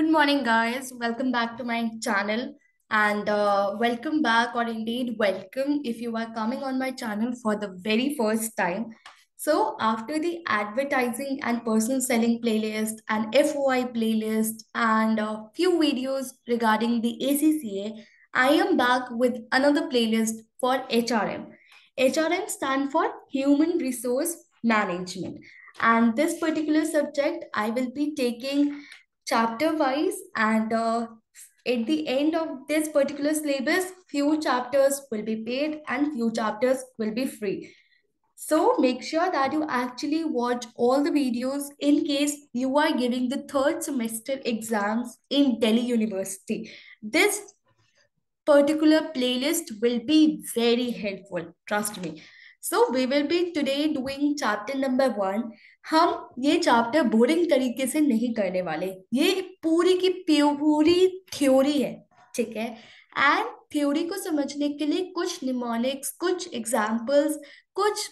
Good morning, guys. Welcome back to my channel. And uh, welcome back, or indeed, welcome if you are coming on my channel for the very first time. So, after the advertising and personal selling playlist, and FOI playlist, and a few videos regarding the ACCA, I am back with another playlist for HRM. HRM stand for Human Resource Management. And this particular subject, I will be taking chapter wise and uh, at the end of this particular syllabus few chapters will be paid and few chapters will be free. So make sure that you actually watch all the videos in case you are giving the third semester exams in delhi university. This particular playlist will be very helpful trust me. So we will be today doing chapter number one हम ये chapter boring तरीके से नहीं करने वाले। ये पूरी की पूरी थ्योरी है, ठीक है? एंड थ्योरी को समझने के लिए कुछ निमोनिक्स कुछ एग्जाम्पल्स कुछ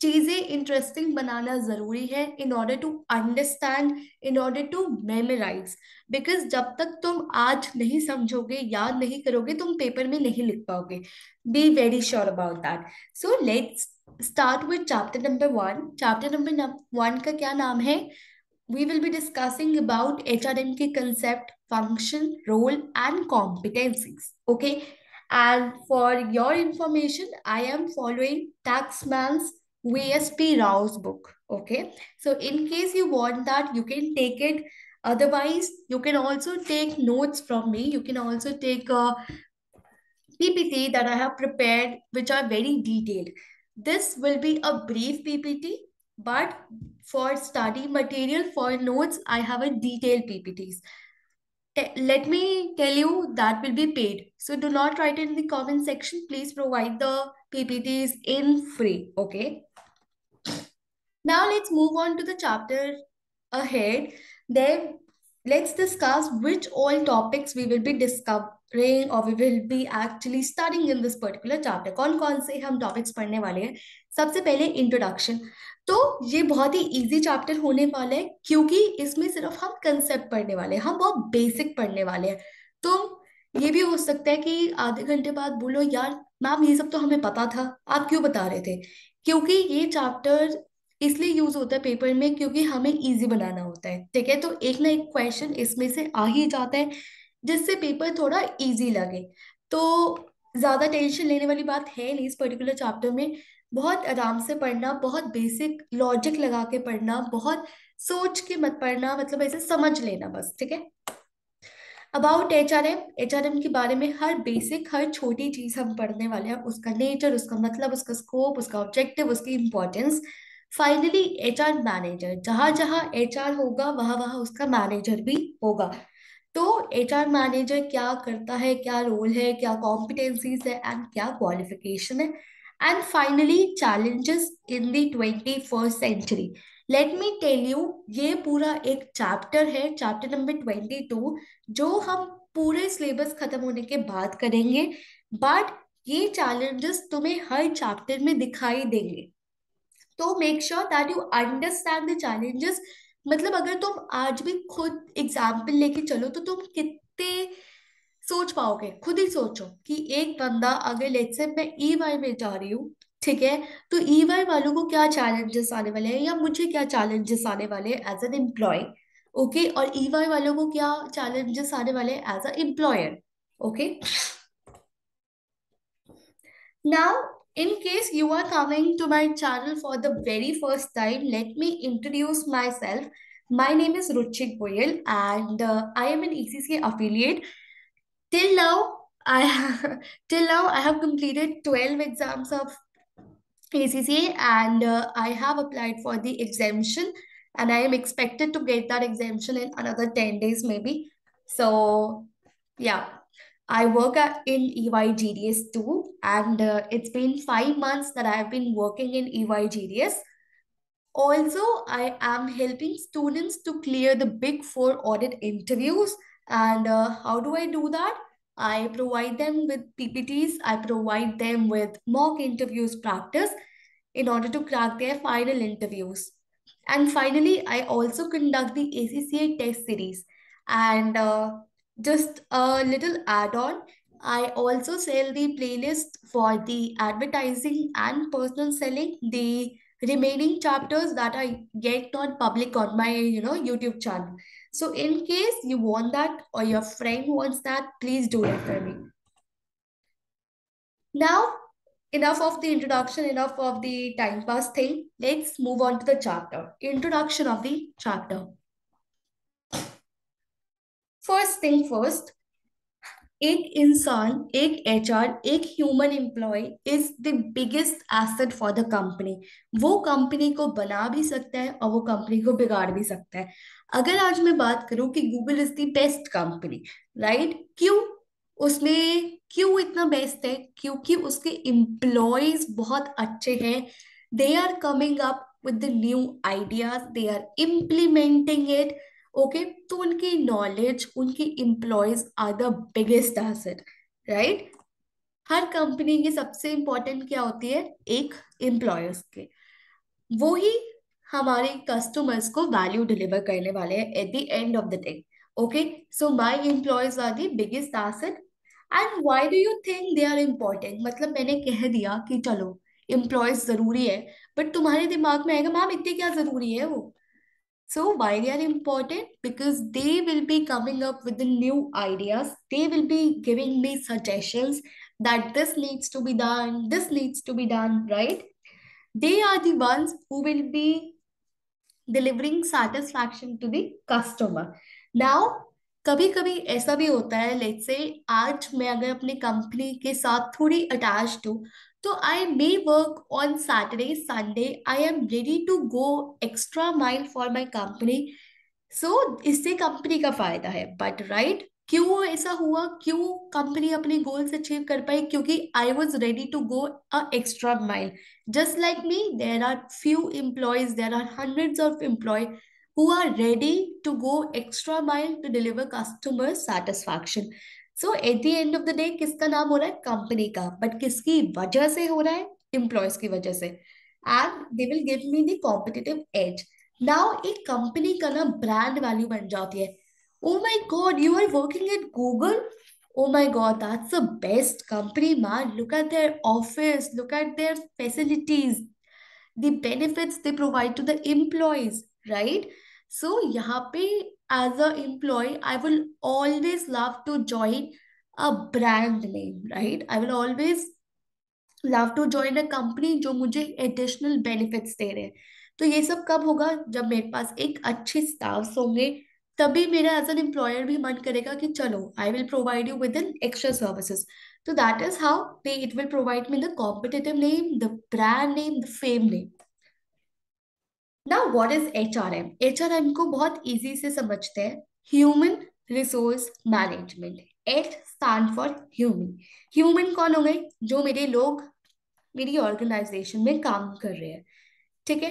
चीज़ें इंटरेस्टिंग बनाना ज़रूरी है in order to understand in order to memorise because जब तक तुम आज नहीं समझोगे, याद नहीं करोगे, तुम पेपर में नहीं लिख पाओगे। Be very sure about that so let's Start with chapter number one chapter number one का क्या नाम है we will be discussing about HRM के concept, function, role and competencies. Okay. And for your information, I am following Taxman's VSP Rao's book. Okay. So in case you want that, you can take it. Otherwise, you can also take notes from me. You can also take a PPT that I have prepared, which are very detailed. This will be a brief PPT, but for study material, for notes, I have a detailed PPTs. Eh, let me tell you that will be paid. So do not write it in the comment section. Please provide the PPTs in free. Okay. Now let's move on to the chapter ahead. Then let's discuss which all topics we will be discovering or we will be actually studying in this particular chapter. कौन कौन से हम topics पढ़ने वाले हैं? सबसे पहले introduction तो ये बहुत ही इजी चैप्टर होने वाला है क्योंकि इसमें सिर्फ़ हम कंसेप्ट पढ़ने वाले हैं, हम बहुत बेसिक पढ़ने वाले हैं। तो ये भी हो सकता है कि आधे घंटे बाद बोलो, यार मैम ये सब तो हमें पता था, आप क्यों बता रहे थे? क्योंकि ये चैप्टर इसलिए यूज़ होता है पेपर में क्योंकि हमें इजी बनाना होता है। ठीक है? तो एक ना एक क्वेश्चन इसमें से आ ही जाता है। जिससे पेपर थोड़ा इजी लगे। तो ज़्यादा टेंशन लेने वाली बात है नहीं इस पर्टिकुलर चैप्टर में। बहुत आराम से पढ़ना, बहुत बेसिक लॉजिक लगा के पढ़ना, बहुत सोच के मत पढ़ना मतलब ऐसे समझ लेना बस, ठीक है? About H R M H R M के बारे में हर बेसिक हर छोटी चीज़ हम पढ़ने वाले हैं। उसका नेचर उसका मतलब उसका स्कोप उसका ऑब्जेक्टिव उसकी importance finally H R manager जहाँ जहाँ एच आर होगा, वहाँ वहाँ उसका मैनेजर भी होगा। तो एच आर मैनेजर क्या करता है, क्या रोल है, क्या कॉम्पिटेंसीज है एंड क्या क्वालिफिकेशन है? And finally challenges in the twenty first century let me tell you ये पूरा एक चैप्टर है चैप्टर नंबर ट्वेंटी टू जो हम पूरे सिलेबस खत्म होने के बाद करेंगे। बट ये चैलेंजेस तुम्हें हर चैप्टर में दिखाई देंगे। तो make sure that you understand the challenges मतलब अगर तुम आज भी खुद एग्ज़ाम्पल लेके चलो तो तुम कितने सोच पाओगे? खुद ही सोचो कि एक बंदा, अगर लेट से मैं ई वाई में जा रही हूँ, ठीक है? तो ई वाई वालों को क्या चैलेंजेस आने वाले हैं या मुझे क्या चैलेंजेस आने वाले हैं एज एन एम्प्लॉय ओके और ई वाई वालों को क्या चैलेंजेस आने वाले हैं as a employer okay now In case you are coming to my channel for the very first time, let me introduce myself. My name is Ruchik Goyal and uh, I am an ECCA affiliate. Till now, I have, till now I have completed 12 exams of ACCA and uh, I have applied for the exemption and I am expected to get that exemption in another 10 days maybe. So yeah, I work at, in EY GDS too, and uh, it's been five months that I've been working in EY GDS. Also, I am helping students to clear the Big Four audit interviews. And uh, how do I do that? I provide them with PPTs, I provide them with mock interviews practice in order to crack their final interviews. And finally, I also conduct the ACCA test series. And uh, just a little add on, I also sell the playlist for the advertising and personal selling, the remaining chapters that I get not public on my you know YouTube channel. So in case you want that or your friend wants that, please do refer me. Now, enough of the introduction, enough of the time pass thing. Let's move on to the chapter. Introduction of the chapter. First thing first एक इंसान, एक HR एक human employ is the biggest asset for the company वो company को बना भी सकता है और वो कंपनी को बिगाड़ भी सकता है। अगर आज मैं बात करूँ कि Google is the best company right क्यों उसमें, क्यों इतना बेस्ट है? क्योंकि उसके एम्प्लॉयज़ बहुत अच्छे हैं। They are coming up with the new ideas they are implementing it okay तो उनकी नॉलेज उनकी employees are the biggest asset right her company की सबसे इंपॉर्टेंट क्या होती है? एक एम्प्लॉयर्स के। वो ही हमारे कस्टमर्स को वैल्यू डिलीवर करने वाले हैं at the end of the day okay so my employees are the biggest asset and why do you think they are important मतलब मैंने कह दिया कि चलो एम्प्लॉयज़ ज़रूरी है बट तुम्हारे दिमाग में आएगा, मैम, इतनी क्या ज़रूरी है वो? So why they are important? Because they will be coming up with the new ideas. They will be giving me suggestions that this needs to be done, this needs to be done, right? They are the ones who will be delivering satisfaction to the customer. Now, कभी कभी ऐसा भी होता है let's say आज मैं अगर अपनी कंपनी के साथ थोड़ी अटैच्ड हूँ तो I may work on Saturday Sunday I am ready to go extra mile for my company so इससे कंपनी का फ़ायदा है. But right right? क्यों ऐसा हुआ? क्यों कंपनी अपने गोल्स अचीव कर पाई? क्योंकि I was ready to go a extra mile just like me there are few employees there are hundred of employ who are ready to go extra mile to deliver customer satisfaction. So at the end of the day किसका नाम हो रहा है? Company का। But किसकी वजह से हो रहा है? इम्प्लॉयज की वजह से। And they will give me competitive edge now एक कंपनी का ना ब्रांड वैल्यू बन जाती है। ओ my God you are working at Google oh my God that's a best company मार look at their office look at their facilities the benefits they provide to the employees right so यहाँ पे as a employee, I will always love to join a brand name, right? I will always love to join a company जो मुझे additional benefits दे रहे हैं। तो ये सब कब होगा? जब मेरे पास एक अच्छे स्टाफ होंगे तभी मेरा एज एन एम्प्लॉयर भी मन करेगा कि चलो I will provide you with an extra services तो that is how they it will provide me the competitive name the brand name the fame name now what is HRM HRM को बहुत easy से समझते हैं. Human resource management H stand for human human कौन हो गए? जो मेरे लोग, मेरी ऑर्गेनाइजेशन में काम कर रहे हैं. ठीक है?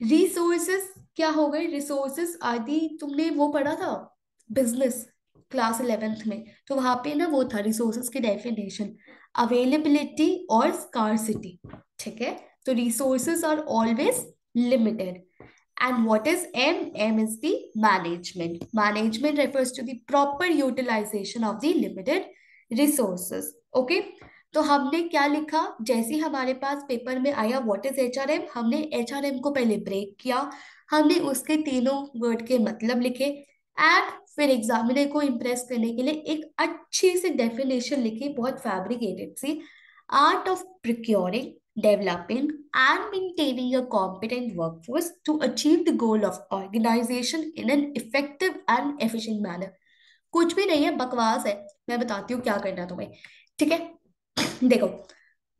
रिसोर्सेस क्या हो गए? रिसोर्सेस आदि तुमने वो पढ़ा था? बिज़नेस क्लास इलेवेंथ में. तो वहाँ पे ना वो था रिसोर्सेस की डेफिनेशन अवेलेबिलिटी और स्कारसिटी ठीक है? तो resources are always limited. And what is M? M is the management. Management refers to the proper utilization of the limited resources. Okay. तो हमने क्या लिखा जैसे हमारे पास पेपर में आया what is H R M हमने एच आर एम को पहले ब्रेक किया हमने उसके तीनों वर्ड के मतलब लिखे एंड फिर एग्जामिनर को इम्प्रेस करने के लिए एक अच्छी सी डेफिनेशन लिखी, बहुत fabricated C art of procuring developing and maintaining a competent workforce to achieve the goal of organization in an effective and efficient manner. कुछ भी नहीं है, बकवास है। मैं बताती हूँ क्या करना तुम्हें। ठीक है? देखो,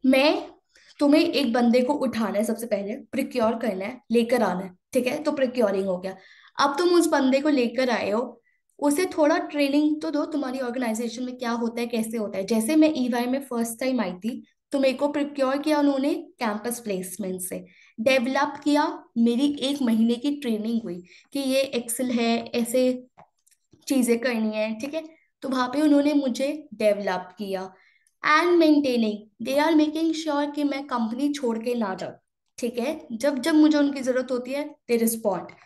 मैं तुम्हें एक बंदे को उठाना है सबसे पहले प्रिक्योर करना है, लेकर आना है। ठीक है? तो प्रिक्योरिंग हो गया। अब तुम उस बंदे को लेकर आए हो। उसे थोड़ा ट्रेनिंग तो दो, तुम्हारी ऑर्गेनाइजेशन में क्या होता है, कैसे होता है। जैसे मैं ईवाई में फ़र्स्ट टाइम आई थी तो मेरे को प्रिक्योर किया उन्होंने कैंपस प्लेसमेंट से। डेवलप किया, मेरी एक महीने की ट्रेनिंग हुई कि ये एक्सेल है, ऐसे चीज़ें करनी है, ठीक है? तो वहाँ पे उन्होंने मुझे डेवलप किया। And maintaining they are making sure कि मैं कंपनी छोड़ के ना जाऊँ, ठीक है? जब जब मुझे उनकी ज़रूरत होती है दे रिस्पॉन्ड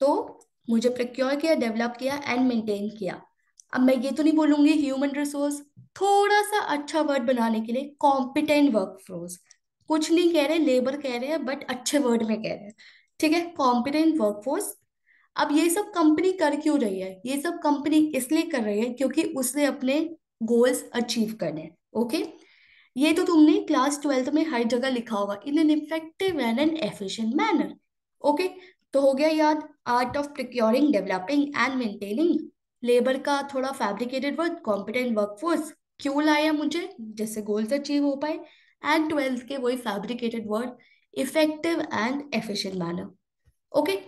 तो मुझे प्रोक्योर किया डेवलप किया एंड मेंटेन किया। अब मैं ये तो नहीं बोलूँगी ह्यूमन रिसोर्स थोड़ा सा अच्छा वर्ड बनाने के लिए कॉम्पिटेंट वर्कफोर्स कुछ नहीं कह रहे लेबर कह रहे हैं बट अच्छे वर्ड में कह रहे हैं। ठीक है? कॉम्पिटेंट वर्कफोर्स अब ये सब कंपनी कर क्यों रही है? ये सब कंपनी इसलिए कर रही है क्योंकि उसने अपने गोल्स अचीव करने ओके ये तो तुमने क्लास ट्वेल्थ में हर जगह लिखा होगा। In an effective and an efficient manner okay तो हो गया याद art of procuring developing and maintaining labour का थोड़ा फैब्रिकेटेड वर्क कॉम्पिटेंट वर्कफोर्स क्यों लाया मुझे? जैसे गोल्स अचीव हो पाए। एंड ट्वेल्थ के वही fabricated word effective and efficient manner okay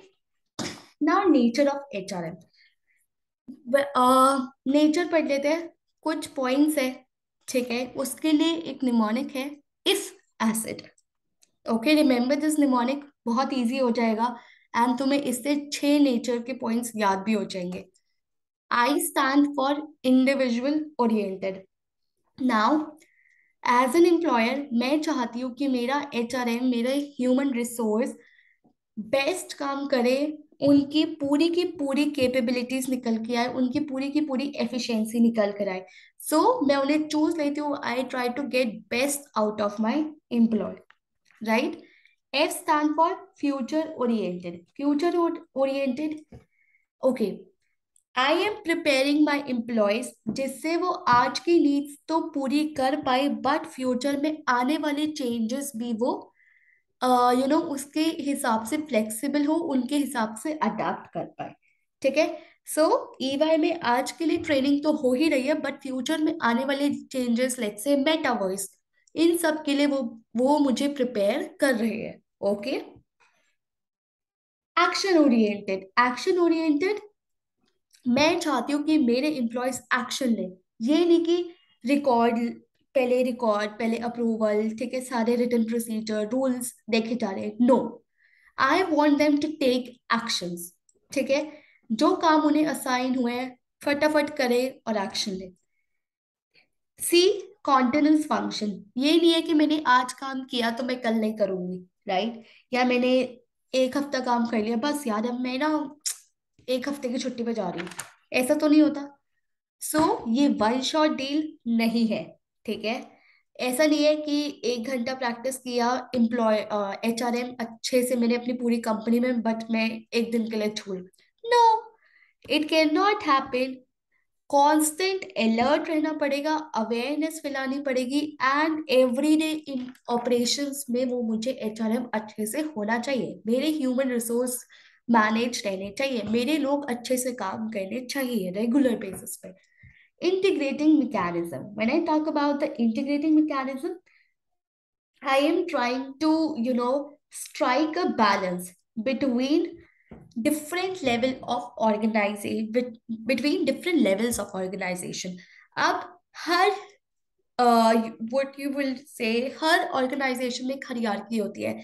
now nature of H R M nature पढ़ लेते हैं। कुछ पॉइंट्स है, ठीक है? उसके लिए एक निमोनिक है if acid okay remember this mnemonic बहुत इजी हो जाएगा। एंड तुम्हें इससे छह नेचर के पॉइंट्स याद भी हो जाएँगे। I stand for individual oriented now as an employer मैं चाहती हूँ कि मेरा एच आर एम मेरा ह्यूमन रिसोर्स बेस्ट काम करे उनकी पूरी की पूरी कैपेबिलिटीज निकल के आए उनकी पूरी की पूरी एफिशिएंसी निकल कर आए। सो so, मैं उन्हें चूज़ लेती हूँ I try to get best out of my employee right F stand for future oriented future oriented okay I am preparing my employees जिससे वो आज की नीड्स तो पूरी कर पाए बट फ्यूचर में आने वाले चेंजेस भी वो you uh, know you know, उसके हिसाब से फ्लेक्सिबल हो उनके हिसाब से अडेप्ट कर पाए। ठीक है? सो ई वाई में आज के लिए ट्रेनिंग तो हो ही रही है बट फ्यूचर में आने वाले चेंजेस लेट से मेटावर्स इन सब के लिए वो वो मुझे प्रिपेयर कर रहे हैं। Okay action oriented action oriented मैं चाहती हूँ कि मेरे एम्प्लॉयज़ एक्शन लें। ये नहीं कि रिकॉर्ड पहले रिकॉर्ड पहले अप्रूवल ठीक है, सारे रिटर्न प्रोसीजर रूल्स देखे जा रहे no I want them to take action ठीक है? जो काम उन्हें असाइन हुए हैं, फटाफट करे और एक्शन ले। सी कॉन्टिनेंस फ़ंक्शन ये नहीं है कि मैंने आज काम किया तो मैं कल नहीं करूँगी राइट या मैंने एक हफ़्ता काम कर लिया, बस यार, अब मैं ना एक हफ़्ते की छुट्टी पे जा रही हूँ। ऐसा तो नहीं होता। सो so, ये वन शॉट डील नहीं है ठीक है? ऐसा नहीं है कि एक घंटा प्रैक्टिस किया एम्प्लॉय एच आर एम अच्छे से मैंने अपनी पूरी कंपनी में बट मैं एक दिन के लिए छोड़। No it can not happen constant alert रहना पड़ेगा अवेयरनेस फैलानी पड़ेगी and every day in operation में वो मुझे एच आर एम अच्छे से होना चाहिए। मेरे ह्यूमन रिसोर्स मैनेज रहने चाहिए। मेरे लोग अच्छे से काम करने चाहिए रेगुलर बेसिस पर integrating mechanism when I talk about the integrating mechanism I am trying to you know strike a balance between different level of organisation between different levels of organisation अब हर what you will say her organisation में एक hierarchy होती है।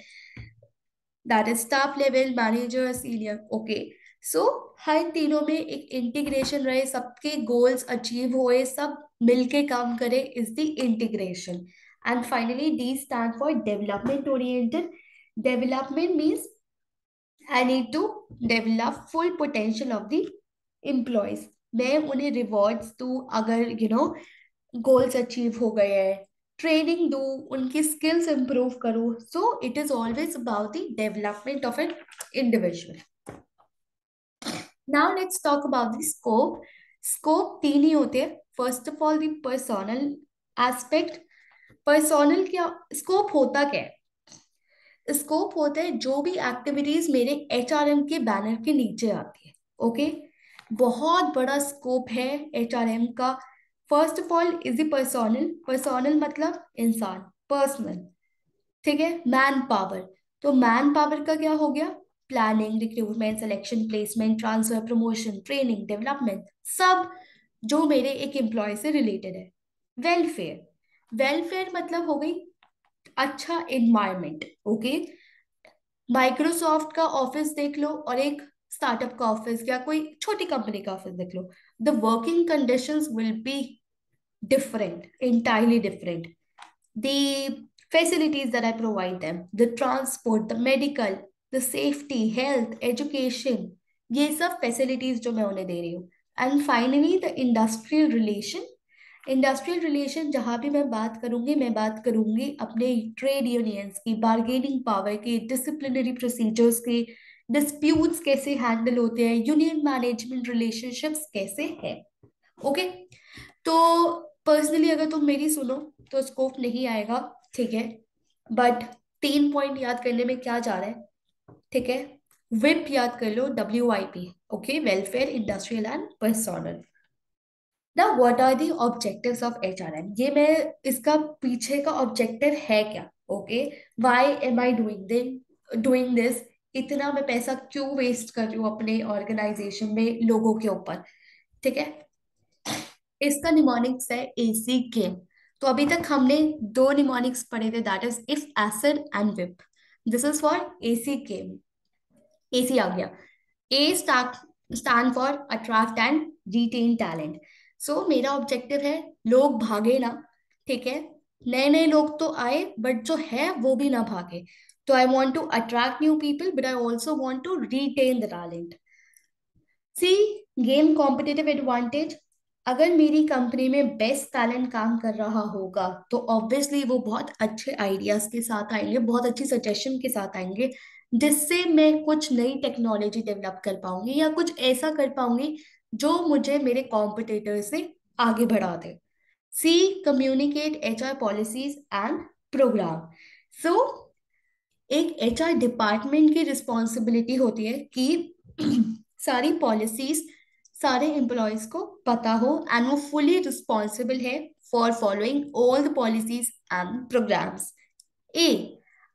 That is staff level, manager, senior, okay. सो हर तीनों में एक इंटीग्रेशन रहे सबके गोल्स अचीव हुए सब मिलके काम करे is the integration and finally D stand for development oriented development means I need to develop full potential of the employees मैं उन्हें रिवॉर्ड्स दू अगर यू नो गोल्स अचीव हो गए हैं। ट्रेनिंग दू उनकी स्किल्स इंप्रूव करूँ. So it is always about the development of an individual now let's talk about the scope scope तीन ही होते हैं. First of all personal aspect personnel क्या स्कोप होता क्या है? स्कोप होता है जो भी एक्टिविटीज़ मेरे एच आर एम के बैनर के नीचे आती है. Okay okay? बहुत बड़ा स्कोप है एच आर एम का. First of all is the personnel personnel मतलब इंसान पर्सनल ठीक है? मैन पावर तो मैन पावर का क्या हो गया? Planning recruitment selection placement transfer promotion training development सब जो मेरे एक एम्प्लॉय से रिलेटेड है. वेलफेयर वेलफेयर मतलब हो गई अच्छा इन्वायरमेंट ओके माइक्रोसॉफ्ट का ऑफ़िस देख लो और एक स्टार्टअप का ऑफ़िस या कोई छोटी कंपनी का ऑफ़िस देख लो. The working conditions will be different entirely different. The facilities that i provide them the transport the medical the safety, health, education, ये सब फैसिलिटीज़ जो मैं उन्हें दे रही हूँ. And finally the industrial relation industrial relation जहाँ भी मैं बात करूँगी मैं बात करूँगी अपने ट्रेड यूनियंस की बार्गेनिंग पावर की डिसिप्लिनरी प्रोसीजर्स की डिस्प्यूट्स कैसे हैंडल होते हैं यूनियन मैनेजमेंट रिलेशनशिप्स कैसे है. Okay okay? तो पर्सनली अगर तुम मेरी सुनो तो स्कोप नहीं आएगा, ठीक है? बट तीन पॉइंट याद करने में क्या जा रहा है? ठीक है? विप याद कर लो W I P okay welfare industrial and personnel ना what are the objectives of H R M ये मैं इसका पीछे का ऑब्जेक्टिव है क्या? Okay why am I doing doing this इतना मैं पैसा क्यों वेस्ट कर रही हूँ अपने ऑर्गेनाइजेशन में लोगों के ऊपर? ठीक है? इसका निमोनिक्स है एसी गेम तो अभी तक हमने दो निमोनिक्स पढ़े थे that is if acid and whip this is for AC game AC आ गया. A stand for attract and retain talent so मेरा ऑब्जेक्टिव है लोग भागे ना, ठीक है? नए नए लोग तो आए बट जो है वो भी ना भागे. तो I want to attract new people but I also want to retain the talent C game competitive advantage अगर मेरी कंपनी में बेस्ट टैलेंट काम कर रहा होगा तो ऑब्वियसली वो बहुत अच्छे आइडियाज़ के साथ आएँगे, बहुत अच्छी सजेशन के साथ आएँगे, जिससे मैं कुछ नई टेक्नोलॉजी डेवलप कर पाऊँगी या कुछ ऐसा कर पाऊँगी जो मुझे मेरे कॉम्पिटिटर से आगे बढ़ा दे। C communicate H R policies and programme so एक एच आर डिपार्टमेंट की रिस्पॉन्सिबिलिटी होती है कि सारी पॉलिसीज़ सारे एम्प्लॉयज़ को पता हो एंड वो फुली रिस्पॉन्सिबल है for following all the policies and programmes A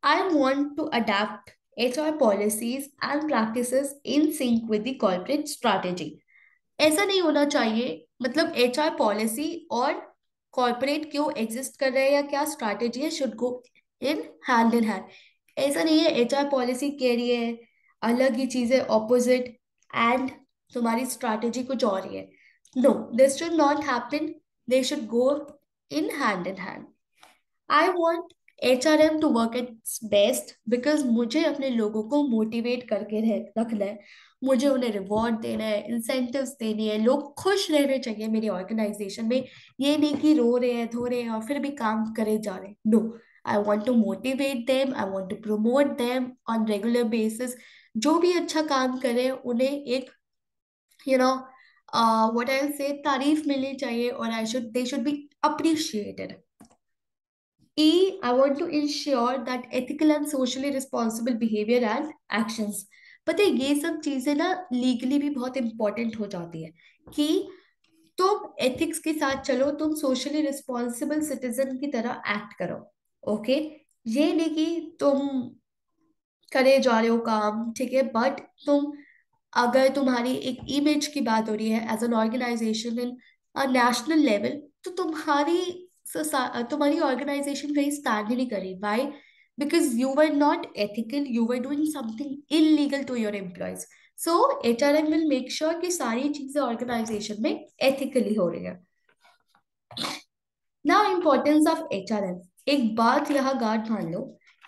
I want to adapt H R policies and practice in sync with the corporate strategy ऐसा नहीं होना चाहिए मतलब एच आर पॉलिसी और कॉर्पोरेट क्यों एग्जिस्ट कर रहे हैं या क्या स्ट्रैटेजी है should go in hand in hand ऐसा नहीं है एच आर पॉलिसी कह रही है, अलग ही चीज़ें ऑपोजिट एंड तुम्हारी स्ट्रैटेजी कुछ और ही है। No this should not happen they should go in hand in hand I want H R M to work its best because मुझे अपने लोगों को मोटिवेट करके रखना है। मुझे उन्हें रिवॉर्ड देना है इंसेंटिव्स देनी है। लोग खुश रहने चाहिए मेरी ऑर्गेनाइजेशन में। ये नहीं कि रो रहे हैं, धो रहे हैं और फिर भी काम करे जा रहे हैं। No I want to motivate them I want to promote them on regular basis जो भी अच्छा काम करे, उन्हें एक यू नो वट आई से तारीफ़ मिलनी चाहिए और I should they should be appreciated E, I want to ensure that ethical and socially responsible behavior and actions. पता है ये सब चीज़ें ना लीगली भी बहुत इंपॉर्टेंट हो जाती है कि तुम एथिक्स के साथ चलो तुम सोशली रिस्पॉन्सिबल सिटीजन की तरह एक्ट करो ओके ये नहीं कि तुम करे जा रहे हो काम ठीक है? बट तुम अगर तुम्हारी एक इमेज की बात हो रही है as an organisation in national level तो तुम्हारी तुम्हारी ऑर्गेनाइजेशन कहीं स्टैंड ही नहीं करी why because you were not ethical, you were doing to your employees so H R M will make sure कि सारी चीज़ें ऑर्गेनाइजेशन में एथिकली हो रही है. ना importance of H R M एक बात यहाँ गार्ड मान लो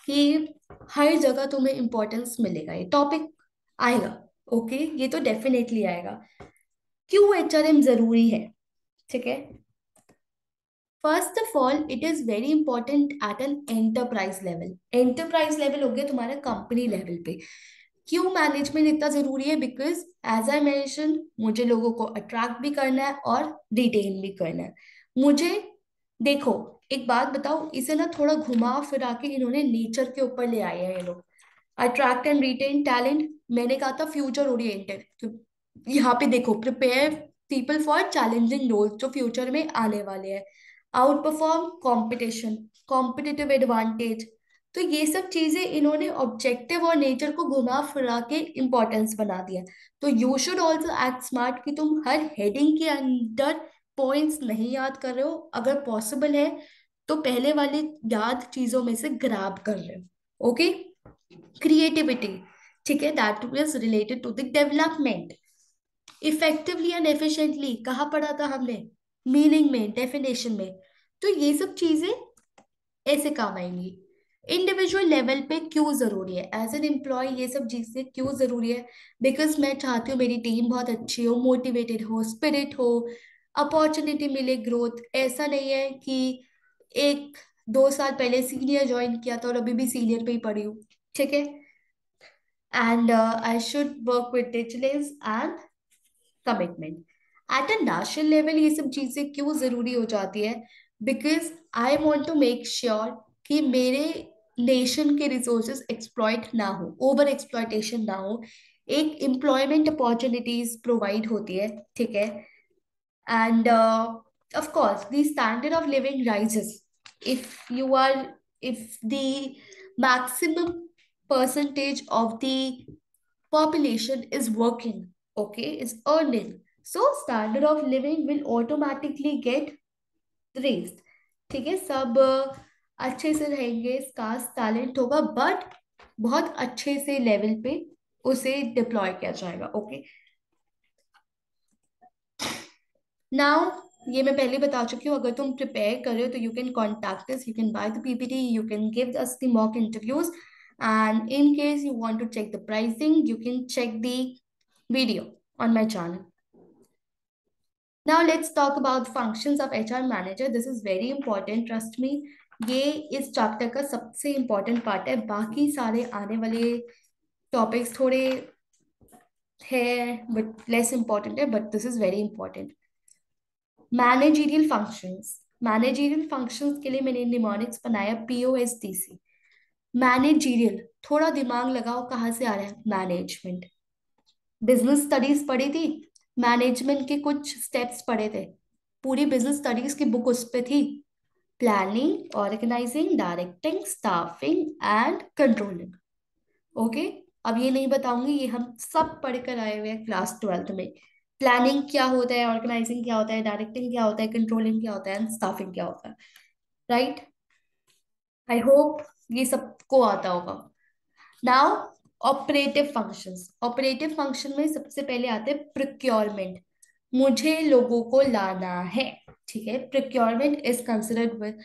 कि हर जगह तुम्हें इम्पोर्टेंस मिलेगा. ये टॉपिक आएगा. ओके ये तो डेफिनेटली आएगा। क्यों एचआरएम ज़रूरी है? ठीक है? First of all it is very important at an enterprise level enterprise level हो गया तुम्हारा कंपनी लेवल पे। क्यों मैनेजमेंट इतना ज़रूरी है? बिकॉज़ एज आई मैंशन मुझे लोगों को अट्रैक्ट भी करना है और रिटेन भी करना है। मुझे, देखो, एक बात बताओ, इसे ना थोड़ा घुमा फिरा के इन्होंने नेचर के ऊपर ले आए हैं ये लोग। अट्रैक्ट एंड रिटेन टैलेंट मैंने कहा था फ्यूचर ओरिएंटेड तो यहाँ पे देखो prepare people for challenging role जो फ्यूचर में आने वाले हैं। Outperform competition competitive advantage तो ये सब चीज़ें इन्होंने ऑब्जेक्टिव और नेचर को घुमा फिरा के इंपॉर्टेंस बना दिया। तो you should also act smart कि तुम हर हेडिंग के अंदर पॉइंट्स नहीं याद कर रहे हो। अगर पॉसिबल है तो पहले वाले याद चीज़ों में से ग्राब कर रहे हो ओके क्रिएटिविटी ठीक है? That is related to the development effectively and efficiently कहा पढ़ा था हमने? मीनिंग में डेफिनेशन में। तो ये सब चीज़ें ऐसे काम आएँगी। इंडिविजुअल लेवल पे क्यों ज़रूरी है? एज एन एम्प्लॉय ये सब चीज़ें क्यों ज़रूरी है? बिकॉज़ मैं चाहती हूँ मेरी टीम बहुत अच्छी हो मोटिवेटेड हो स्पिरिट हो अपॉर्चुनिटी मिले ग्रोथ ऐसा नहीं है कि एक, दो साल पहले सीनियर ज्वाइन किया था और अभी भी सीनियर पे ही पढ़ी हूँ। ठीक है? And I should work with digitals and commitment at a national level ये सब चीज़ें क्यों ज़रूरी हो जाती है? Because I want to make sure कि मेरे नेशन के रिसोर्सेज एक्सप्लॉयट ना हो ओवर एक्सप्लॉयटेशन ना हो. एक एम्प्लॉयमेंट अपॉर्चुनिटीज़ प्रोवाइड होती है, ठीक है? And of course, the standard of living rises. If you are, if the maximum percentage of the population is working, okay, is earning. So, standard of living will automatically get raised. ठीक है, सब अच्छे से रहेंगे scars talent होगा but बहुत अच्छे से लेवल पे उसे डिप्लॉय किया जाएगा ओके नाउ ये मैं पहले बता चुकी हूँ, अगर तुम प्रिपेयर कर रहे हो तो you can contact you can buy the PPT you can give us the mock interviews and in case you want to check the pricing you can check the video on my channel now let's talk about functions of hr manager this is very important trust me ये इस chapter का सबसे important part है बाकी सारे आने वाले topics थोड़े है बट लेस इम्पोर्टेंट है but this is very important managerial functions managerial functions के लिए मैंने निमोनिक्स बनाया पीओएसटीसी managerial, थोड़ा दिमाग लगाओ कहाँ से आ रहा है? मैनेजमेंट। बिज़नेस स्टडीज़ पढ़ी थी? मैनेजमेंट के कुछ स्टेप्स पढ़े थे। पूरी बिज़नेस स्टडीज़ की बुक उस पर थी। Planning, organising, directing, staffing and controlling. Okay? अब ये नहीं बताऊँगी, ये हम सब पढ़कर आए हुए हैं क्लास ट्वेल्थ में। प्लानिंग क्या होता है, ऑर्गेनाइजिंग क्या होता है, डायरेक्टिंग क्या होता है, कंट्रोलिंग क्या होता है, एंड स्टाफिंग क्या होता है। राइट? आई होप ये सबको आता होगा। Now operative functions operative function में सबसे पहले आते हैं प्रिक्योरमेंट मुझे लोगों को लाना है, ठीक है? Procurement is considered with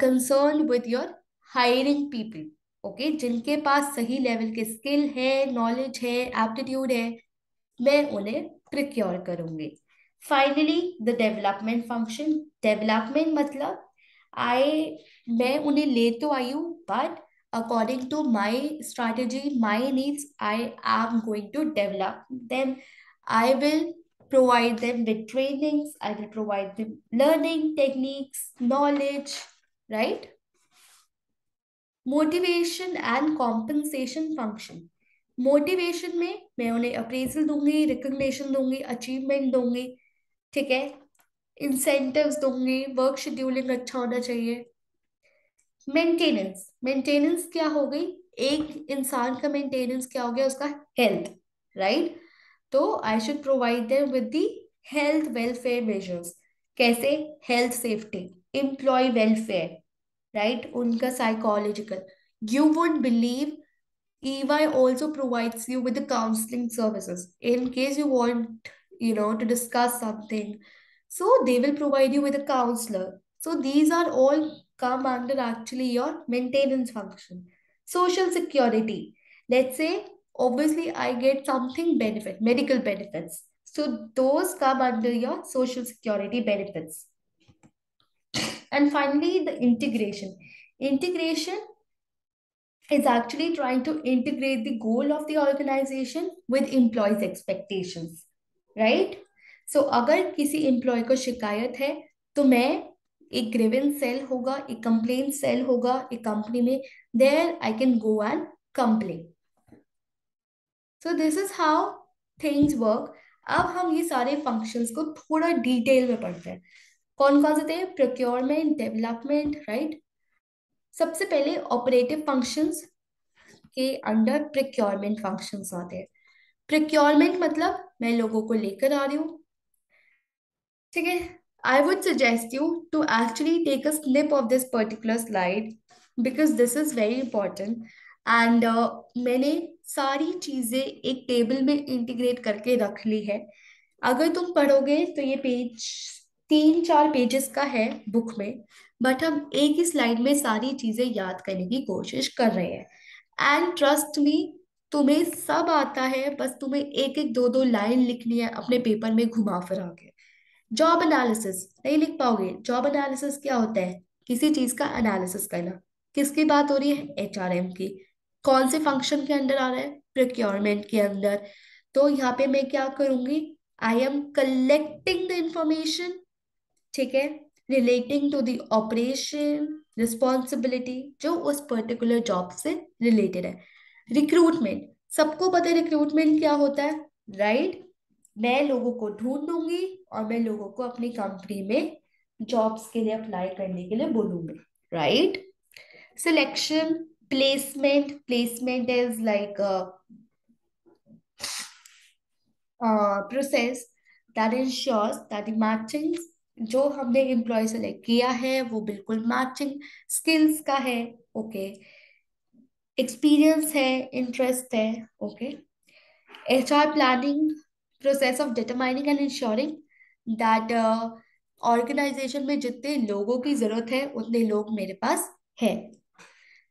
concern with your hiring people okay जिनके पास सही लेवल के स्किल है नॉलेज है एप्टीट्यूड है, मैं उन्हें प्रिक्योर करूँगी। Finally the development function development मतलब आई मैं उन्हें ले तो आई हूँ but according to my strategy my needs I am going to develop them I will provide them with trainings I will provide them learning techniques knowledge right motivation and compensation function motivation में मैं उन्हें appraisal दूँगी recognition दूँगी achievement दूँगी, ठीक है? Incentives दूँगी work scheduling अच्छा होना चाहिए। मेंटेनेंस मेंटेनेंस क्या हो गई? एक इंसान का मेंटेनेंस क्या हो गया? उसका हेल्थ राइट तो I should provide them with the health welfare measures कैसे? Health safety employee welfare right उनका psychological you would believe EY also provides you with the counseling services. In case you want, you know, to discuss something. So they will provide you with a counselor. So these are all come under actually your maintenance function. Social security. Let's say, obviously, I get something benefit, medical benefits. So those come under your social security benefits. And finally, the integration. Integration is actually trying to integrate the goal of the organization with employees expectations right so, अगर किसी employ को शिकायत है तो मैं एक grievance cell होगा, एक कंप्लेन सेल होगा, एक कंपनी में there I can go and complain so this is how things work अब हम ये सारे फ़ंक्शंस को थोड़ा डिटेल में पढ़ते हैं। कौन कौन से थे? प्रोक्योरमेंट डेवलपमेंट राइट सबसे पहले ऑपरेटिव फ़ंक्शंस के अंडर प्रिक्योरमेंट फ़ंक्शंस आते हैं। प्रिक्योरमेंट मतलब मैं लोगों को लेकर आ रही हूँ ठीक है? I would suggest you to actually take a snip of this particular slide because this is very important and मैंने सारी चीज़ें एक टेबल में इंटीग्रेट करके रख ली है। अगर तुम पढ़ोगे तो ये पेज तीन चार पेजेस का है बुक में बट हम एक ही स्लाइड में सारी चीज़ें याद करने की कोशिश कर रहे हैं। एंड ट्रस्ट मी तुम्हें सब आता है, बस तुम्हें एक एक दो दो लाइन लिखनी है अपने पेपर में घुमा फिरा के। जॉब एनालिसिस नहीं लिख पाओगे। जॉब एनालिसिस क्या होता है? किसी चीज़ का एनालिसिस करना। किसकी बात हो रही है? एचआरएम की। कौन से फ़ंक्शन के अंदर आ रहा है? प्रोक्योरमेंट के अंदर। तो यहाँ पे मैं क्या करूँगी? I am collecting the information ठीक है? Relating to the operation responsibility जो उस पर्टिकुलर जॉब से रिलेटेड है। रिक्रूटमेंट सबको पता है रिक्रूटमेंट क्या होता है? Right right? मैं लोगों को ढूंढूँगी और मैं लोगों को अपनी कंपनी में जॉब्स के लिए अप्लाई करने के लिए बोलूँगी। Right selection placement placement is like process that ensures that matching जो हमने एम्प्लॉय सेलेक्ट किया है, वो बिल्कुल मैचिंग स्किल्स का है ओके एक्सपीरियंस है इंटरेस्ट है okay H R planning process of determining and ensuring that organisation में जितने लोगों की ज़रूरत है, उतने लोग मेरे पास है।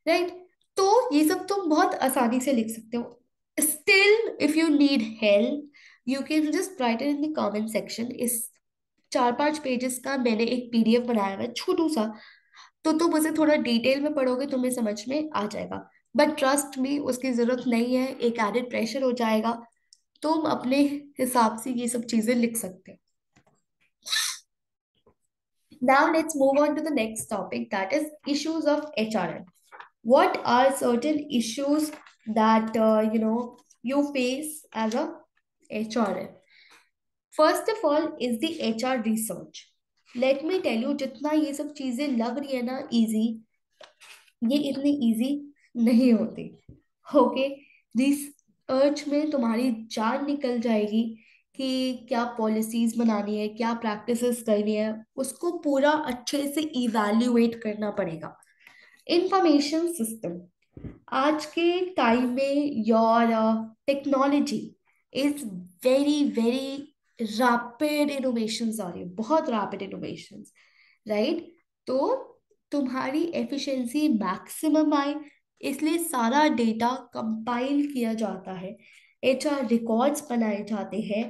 Right right? तो ये सब तुम बहुत आसानी से लिख सकते हो। Still if you need help you can just write in the comment section इस चार पाँच पेजेस का मैंने एक पीडीएफ बनाया हुआ है, छोटू सा। तो तुम उसे थोड़ा डिटेल में पढ़ोगे, तुम्हें समझ में आ जाएगा। बट ट्रस्ट मी उसकी ज़रूरत नहीं है। एक एडेड प्रेशर हो जाएगा। तुम अपने हिसाब से ये सब चीज़ें लिख सकते हो Now let's move on to the next topic that is issues of HRM. What are certain issues that uh, you know you face as a HRM? First of all is the HR research. Let me tell you जितना ये सब चीज़ें लग रही है ना easy ये इतनी easy नहीं होती ओके रिसर्च में तुम्हारी जान निकल जाएगी कि क्या पॉलिसीज़ बनानी है, क्या प्रैक्टिसेस करनी है। उसको पूरा अच्छे से इवैल्यूएट करना पड़ेगा। इंफॉर्मेशन सिस्टम आज के टाइम में your technology is very very rapid innovations आ रही है। बहुत रैपिड इनोवेशंस राइट तो तुम्हारी एफिशिएंसी मैक्सिमम आए। इसलिए सारा डेटा कंपाइल किया जाता है। एच आर रिकॉर्ड्स बनाए जाते हैं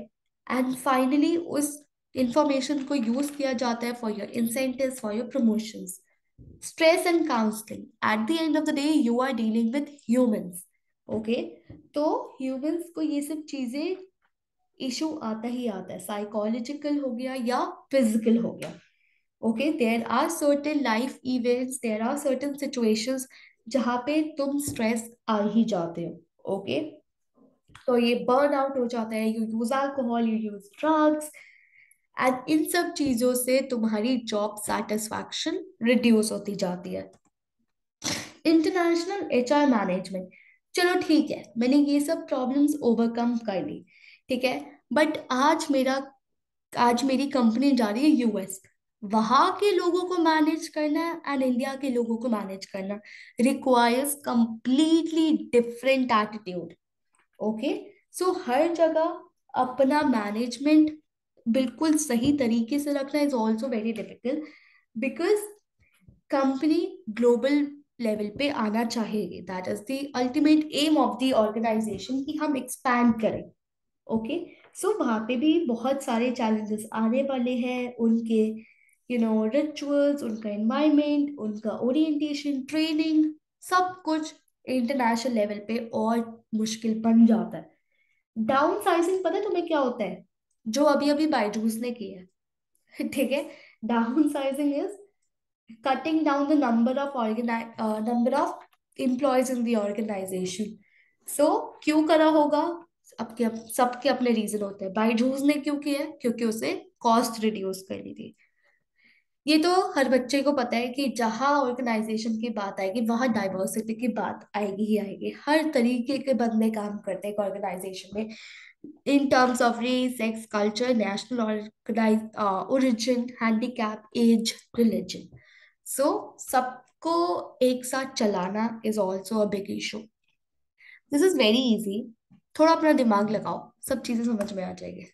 एंड फाइनली उस इंफॉर्मेशन को यूज़ किया जाता है for your incentive for your promotions stress and counselling at the end of the day you are dealing with humans okay तो ह्यूमंस को ये सब चीज़ें इशू आता ही आता है। साइकोलॉजिकल हो गया या फ़िज़िकल हो गया okay there are certain life events there are certain situations जहाँ पे तुम स्ट्रेस आ ही जाते हो ओके तो ये बर्न आउट हो जाता है you use alcohol you use drugs and इन सब चीज़ों से तुम्हारी जॉब सेटिस्फैक्शन रिड्यूस होती जाती है। इंटरनेशनल एच आर मैनेजमेंट चलो ठीक है, मैंने ये सब प्रॉब्लम्स ओवरकम कर ली, ठीक है? बट आज मेरा, आज मेरी कंपनी जा रही है यूएस वहाँ के लोगों को मैनेज करना एंड इंडिया के लोगों को मैनेज करना requires completely different attitude okay so हर जगह अपना मैनेजमेंट बिल्कुल सही तरीके से रखना is also very difficult because company global level पे आना चाहेगी। That is the ultimate aim of the organisation कि हम एक्सपैंड करें ओके सो वहाँ पे भी बहुत सारे चैलेंजेस आने वाले हैं उनके यू नो रिचुअल्स उनका एनवायरमेंट उनका ओरिएंटेशन ट्रेनिंग सब कुछ इंटरनेशनल लेवल पे और मुश्किल बन जाता है। डाउन साइजिंग पता है तुम्हें क्या होता है? जो अभी अभी बाइजूस ने किया है। ठीक है? Downsizing is cutting down the number of organi- uh, number of employees in the organization क्यों करा होगा? सबके सबके अपने रीजन होते हैं। बाइजूस ने क्यों किया क्योंकि उसे कॉस्ट रिड्यूस करनी थी। ये तो हर बच्चे को पता है कि जहाँ ऑर्गेनाइजेशन की बात आएगी, वहाँ डाइवर्सिटी की बात आएगी ही आएगी। हर तरीके के बंदे काम करते हैं एक ऑर्गेनाइजेशन में। In terms of race sex culture national organise origin handicap age religion so सबको एक साथ चलाना is also a big issue this is very easy थोड़ा अपना दिमाग लगाओ। सब चीज़ें समझ में आ जाएगी।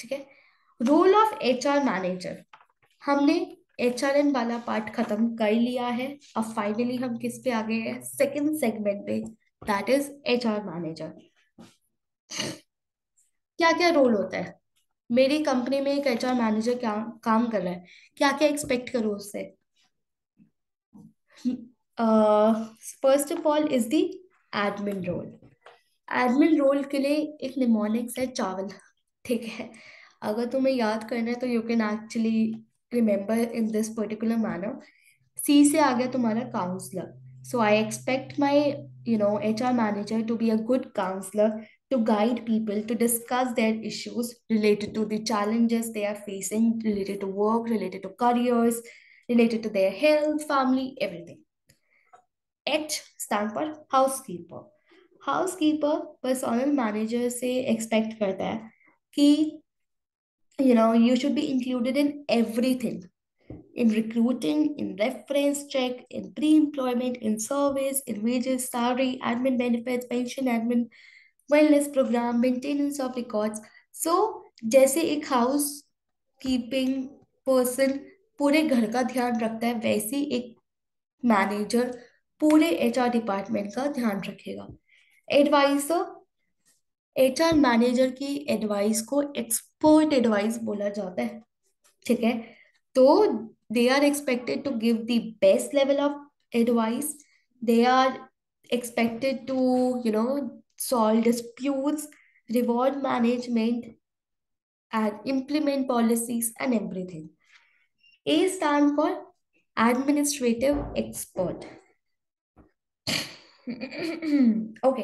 ठीक है? Role of H R manager हमने एच आर एम वाला पार्ट खत्म कर लिया है। अब फाइनली हम किस पे आ गए हैं? सेकंड सेगमेंट पे। That is H R manager क्या क्या रोल होता है? मेरी कंपनी में एक एच आर मैनेजर क्या, काम कर रहा है। क्या क्या एक्सपेक्ट करो उससे? First of all is the admin role admin role के लिए एक निमोनिक्स है, चावल। ठीक है। अगर तुम्हें याद करना है तो you can actually in this particular manner C से आ गया तुम्हारा counsellor so I expect my you know H R manager to be a good counsellor to guide people to discuss their issues related to the challenges they are facing, related to work, related to careers, related to their health, family, everything. H stand for housekeeper. Housekeeper personal manager से expect करता है कि you know you should be included in everything in recruiting, in reference check, in pre-employment, in service, in wages, salary, admin benefits, pension, admin wellness programme maintenance of records so जैसे एक house keeping person पूरे घर का ध्यान रखता है वैसे एक मैनेजर पूरे एचआर डिपार्टमेंट का ध्यान रखेगा एडवाइजर एच आर मैनेजर की एडवाइस को एक्सपर्ट एडवाइस बोला जाता है, ठीक है? तो they are expected to give the best level of advice they are expected to you know solve disputes reward management and implement policies and everything A stand for administrative expert okay.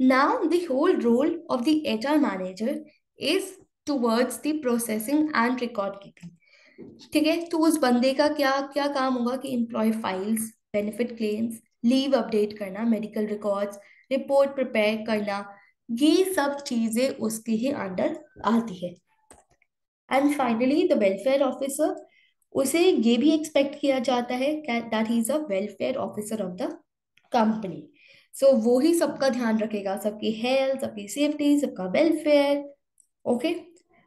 Now, the whole role of the HR manager is towards the processing and record keeping. ठीक है? तो उस बंदे का क्या क्या काम होगा कि employ files benefit claims leave update करना मेडिकल रिकॉर्ड्स रिपोर्ट प्रिपेयर करना, ये सब चीज़ें उसके ही अंडर आती है। And finally the welfare officer उसे ये भी एक्सपेक्ट किया जाता है that he is a welfare officer of the company so so, वो ही सबका ध्यान रखेगा सबकी हेल्थ सबकी सेफ्टी सबका वेलफेयर ओके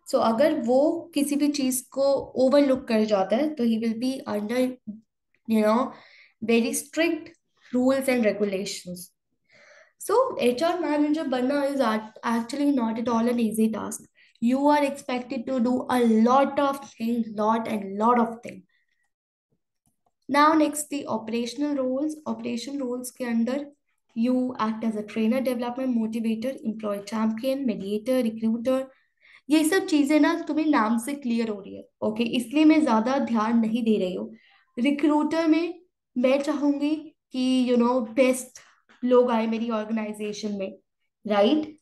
सो अगर वो किसी भी चीज़ को ओवर लुक कर जाता है तो he will be under you know very strict rules and regulation so H R manager बनना is actually not it all an easy task you are expected to do a lot of thing lot and lot of thing now next the operational roles operation roles के अंदर you act as a trainer, development motivator, employee champion, mediator, recruiter. ये सब चीज़ें ना तुम्हें नाम से clear हो रही है ओके? इसलिए मैं ज़्यादा ध्यान नहीं दे रही हूँ रिक्रूटर में मैं चाहूँगी कि यू नो बेस्ट लोग आए मेरी ऑर्गेनाइजेशन में राइट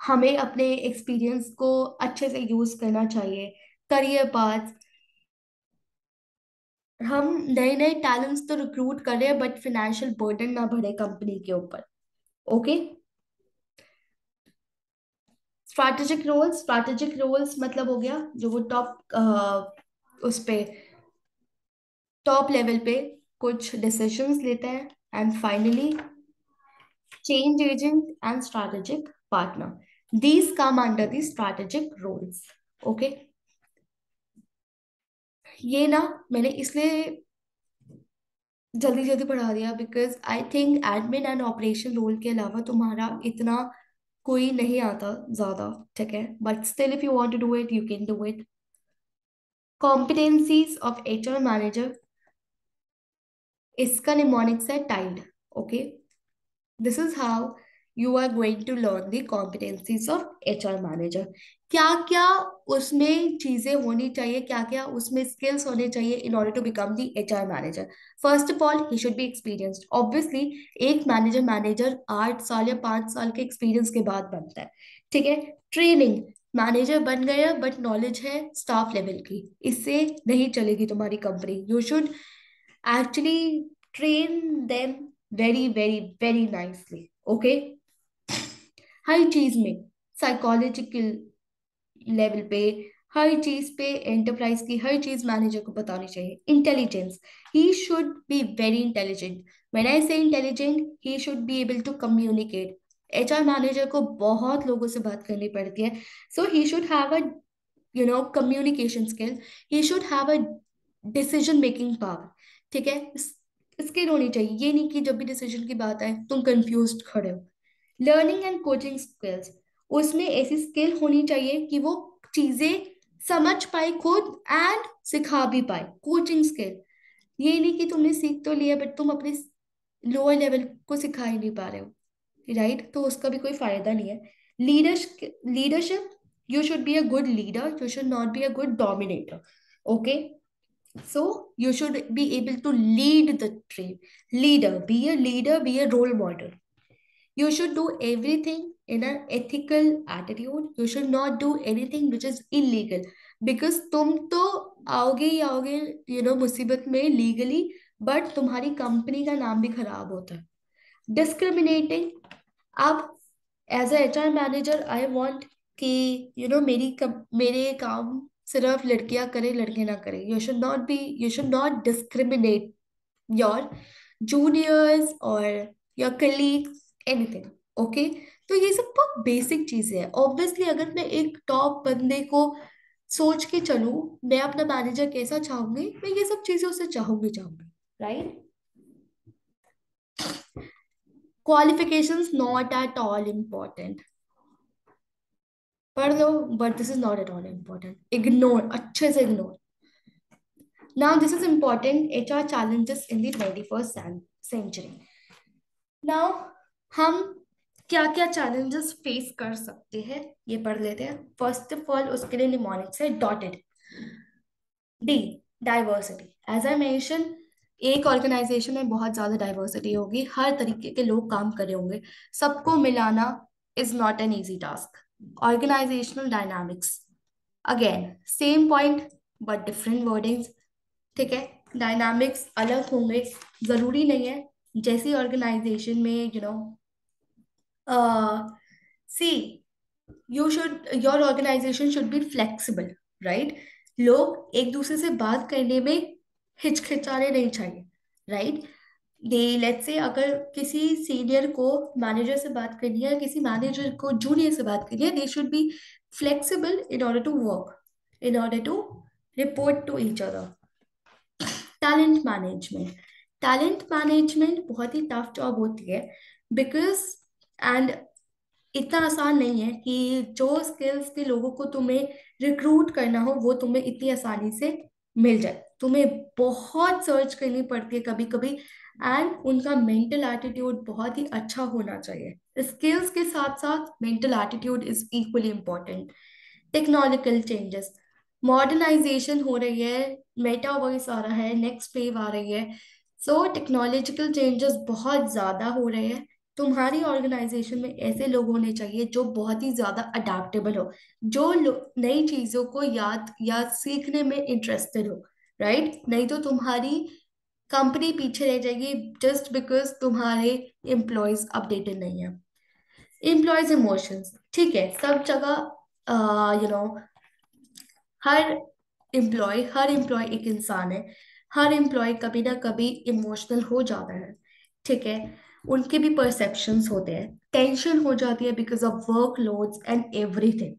हमें अपने एक्सपीरियंस को अच्छे से यूज़ करना चाहिए करियर पाथ हम नए नए टैलेंट्स तो रिक्रूट कर रहे हैं बट फाइनेंशियल बर्डन ना बढ़े कंपनी के ऊपर okay strategic roles strategic roles मतलब हो गया जो वो टॉप उस पे टॉप लेवल पे कुछ डिसीजंस लेते हैं and finally change agent and strategic partner. These come under the strategic roles. Okay. ये ना मैंने इसलिए जल्दी जल्दी पढ़ा दिया because I think admin and operation role के अलावा तुम्हारा इतना कोई नहीं आता ज़्यादा, ठीक है? But still if you want to do it you can do it competencies of HR manager. इसका निमोनिक्स है TIDE okay this is how you are going to learn the competencies of H R manager क्या क्या उसमें चीज़ें होनी चाहिए क्या क्या उसमें स्किल्स होने चाहिए in order to become the H R manager first of all he should be experienced obviously एक मैनेजर मैनेजर आठ साल या पाँच साल के एक्सपीरियंस के बाद बनता है। ठीक है? ट्रेनिंग मैनेजर बन गया बट नॉलेज है स्टाफ लेवल की। इससे नहीं चलेगी तुम्हारी company you should actually train them very very very nicely. Okay? हर चीज़ में साइकोलॉजिकल लेवल पे, हर चीज़ पे एंटरप्राइज की हर चीज़ मैनेजर को बतानी चाहिए। Intelligence he should be very intelligent when I say intelligent he should be able to communicate H R manager को बहुत लोगों से बात करनी पड़ती है। So he should have a you know communication skill he should have a decision making power ठीक है? स्किल होनी चाहिए। ये नहीं कि जब भी डिसीज़न की बात आए, तुम कंफ्यूज खड़े हो। लर्निंग एंड कोचिंग स्किल्स उसमें ऐसी स्किल होनी चाहिए कि वो चीज़ें समझ पाए खुद एंड सिखा भी पाए। कोचिंग स्किल ये नहीं कि तुमने सीख तो लिया बट तुम अपने लोअर लेवल को सिखा ही नहीं पा रहे हो। राइट तो उसका भी कोई फ़ायदा नहीं है। Leadership leadership you should be a good leader you should not be a good dominator. Okay so, you should be able to lead the team leader. Be a leader. Be a role model. You should do everything in an ethical attitude. You should not do anything which is illegal. Because तुम तो आओगे ही आओगे you know मुसीबत में legally but तुम्हारी company का नाम भी खराब होता। है डिस्क्रिमिनेटिंग अब as a H R manager I want कि यू नो मेरी कम, मेरे काम सिर्फ़ लड़कियाँ करें लड़के ना करें। You should not be you should not discriminate your juniors और योर कलीग्स एनीथिंग ओके तो ये सब बहुत बेसिक चीज़ें हैं। ऑब्वियसली अगर मैं एक टॉप बंदे को सोच के चलूँ, मैं अपना मैनेजर कैसा चाहूँगी, मैं ये सब चीज़ें उससे चाहूँगी चाहूँगी right qualifications not at all important. पढ़ लो but this is not at all important ignore अच्छे से ignore now this is important H R challenges in the twenty first century now हम क्या क्या चैलेंजेस फेस कर सकते हैं, ये पढ़ लेते हैं। फ़र्स्ट ऑफ़ ऑल उसके लिए निमोनिक्स है dotted D diversity as I mention एक ऑर्गेनाइजेशन में बहुत ज़्यादा डाइवर्सिटी होगी, हर तरीके के लोग काम कर रहे होंगे। सबको मिलाना is not an easy task organisational dynamics again same point but different wordings ठीक है? डायनामिक्स अलग होंगे, ज़रूरी नहीं है। जैसी ऑर्गेनाइजेशन में you know see you should your organisation should be flexible right लोग एक दूसरे से बात करने में हिचकिचाने नहीं चाहिए राइट दे लेट्स से अगर किसी सीनियर को मैनेजर से बात करनी है, किसी मैनेजर को जूनियर से बात करनी है they should be flexible in order to work in order to report to each other talent management talent management बहुत ही टफ जॉब होती है बिकॉज़ एंड इतना आसान नहीं है कि जो स्किल्स के लोगों को तुम्हें रिक्रूट करना हो, वो तुम्हें इतनी आसानी से मिल जाए। तुम्हें बहुत सर्च करनी पड़ती है कभी कभी एंड उनका मेंटल एटीट्यूड बहुत ही अच्छा होना चाहिए। स्किल्स के साथ साथ mental attitude is equally important technological changes modernisation हो रही है मेटावर्स आ रहा है नेक्स्ट वेव आ रही है। सो टेक्नोलॉजिकल चेंजेस बहुत ज़्यादा हो रहे हैं। तुम्हारी ऑर्गेनाइजेशन में ऐसे लोग होने चाहिए जो बहुत ही ज़्यादा अडेप्टेबल हो, जो नई चीज़ों को याद या सीखने में इंटरेस्टेड हो राइट right? नहीं तो तुम्हारी कंपनी पीछे रह जाएगी जस्ट बिकॉज़ तुम्हारे एम्प्लॉयज़ अपडेटेड नहीं है एम्प्लॉयज़ इमोशंस ठीक है, सब जगह यू नो हर एम्प्लॉय हर एम्प्लॉय एक इंसान है, हर एम्प्लॉय कभी ना कभी इमोशनल हो जाता है, ठीक है उनके भी परसेप्शंस होते हैं। टेंशन हो जाती है because of work loads and everything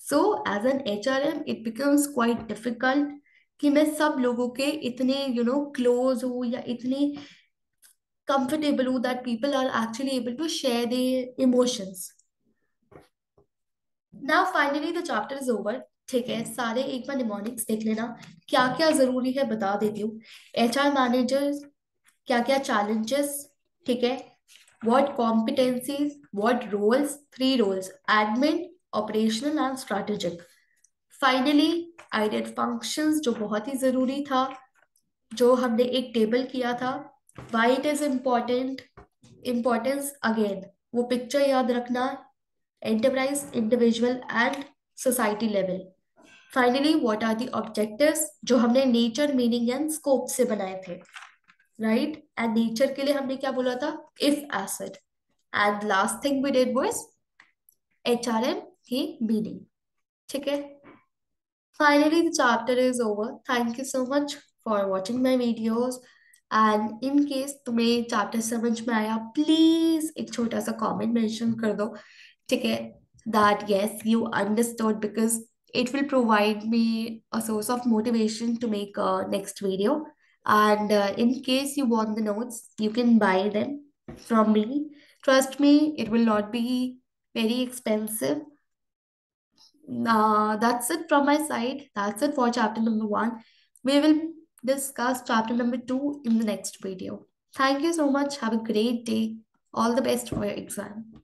so as an H R M it becomes quite difficult कि मैं सब लोगों के इतने यू नो क्लोज हूँ या इतनी कंफर्टेबल हूँ that people are actually able to share the emotions now finally the chapter is over ठीक है, सारे एक बार निमोनिक्स देख लेना। क्या क्या ज़रूरी है बता देती हूँ। एच आर मैनेजर क्या क्या चैलेंजेस ठीक है? What competencies what roles three roles admin operational and strategic finally I function जो बहुत ही ज़रूरी था, जो हमने एक टेबल किया था। Why it is important importance again वो पिक्चर याद रखना enterprise individual and society level finally what are the objective जो हमने नेचर मीनिंग एंड स्कोप से बनाए थे? राइट एंड नेचर के लिए हमने क्या बोला था? If acid and last thing we did was H R M की मीनिंग ठीक है? Finally the chapter is over thank you so much for watching my videos and in case तुम्हें चैप्टर समझ में आया प्लीज़ एक छोटा सा कॉमेंट मेंशन कर दो. ठीक है? That yes you understood because it will provide me a source of motivation to make a next video. And uh, in case you want the notes, you can buy them from me. Trust me, it will not be very expensive. Uh, that's it from my side. That's it for chapter number one. We will discuss chapter number two in the next video. Thank you so much. Have a great day. All the best for your exam.